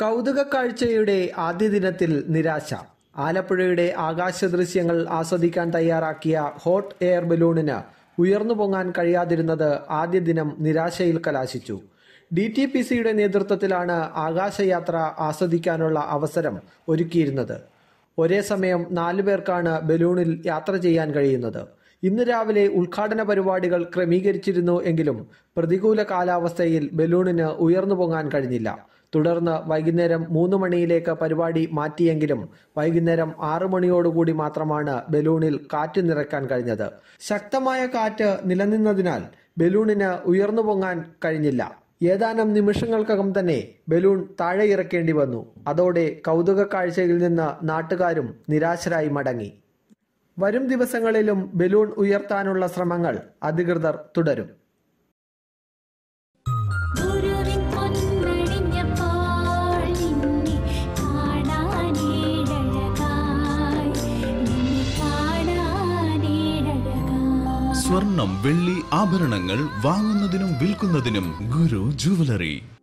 കൗതുക കാഴ്ചയുടെ ആദ്യ ദിനത്തിൽ നിരാശ. ആലപ്പുഴയുടെ ആകാശ ദൃശ്യങ്ങൾ ആസ്വദിക്കാൻ തയ്യാറാക്കിയ ഹോട്ട് എയർ ബലൂണിന് ഉയർന്നു പൊങ്ങാൻ കഴിയാതിരുന്നത് ആദ്യ ദിനം നിരാശയിൽ കലാശിച്ചു. ഡി ടി പി സിയുടെ നേതൃത്വത്തിലാണ് ആകാശയാത്ര ആസ്വദിക്കാനുള്ള അവസരം ഒരുക്കിയിരുന്നത്. ഒരേ സമയം നാലു പേർക്കാണ് ബലൂണിൽ യാത്ര ചെയ്യാൻ കഴിയുന്നത്. ഇന്ന് രാവിലെ ഉദ്ഘാടന പരിപാടികൾ ക്രമീകരിച്ചിരുന്നു എങ്കിലും പ്രതികൂല കാലാവസ്ഥയിൽ ബലൂണിന് ഉയർന്നു പൊങ്ങാൻ കഴിഞ്ഞില്ല. തുടർന്ന് വൈകുന്നേരം മൂന്ന് മണിയിലേക്ക് പരിപാടി മാറ്റിയെങ്കിലും വൈകുന്നേരം ആറു മണിയോടുകൂടി മാത്രമാണ് ബലൂണിൽ കാറ്റ് നിറയ്ക്കാൻ കഴിഞ്ഞത്. ശക്തമായ കാറ്റ് നിലനിന്നതിനാൽ ബലൂണിന് ഉയർന്നു പൊങ്ങാൻ കഴിഞ്ഞില്ല. ഏതാനും നിമിഷങ്ങൾക്കകം തന്നെ ബലൂൺ താഴെ ഇറക്കേണ്ടി വന്നു. അതോടെ കൗതുക കാഴ്ചയിൽ നിന്ന് നാട്ടുകാരും നിരാശരായി മടങ്ങി. വരും ദിവസങ്ങളിലും ബലൂൺ ഉയർത്താനുള്ള ശ്രമങ്ങൾ അധികൃതർ തുടരും. സ്വർണം വെള്ളി ആഭരണങ്ങൾ വാങ്ങുന്നതിനും വിൽക്കുന്നതിനും ഗുരു ജുവലറി.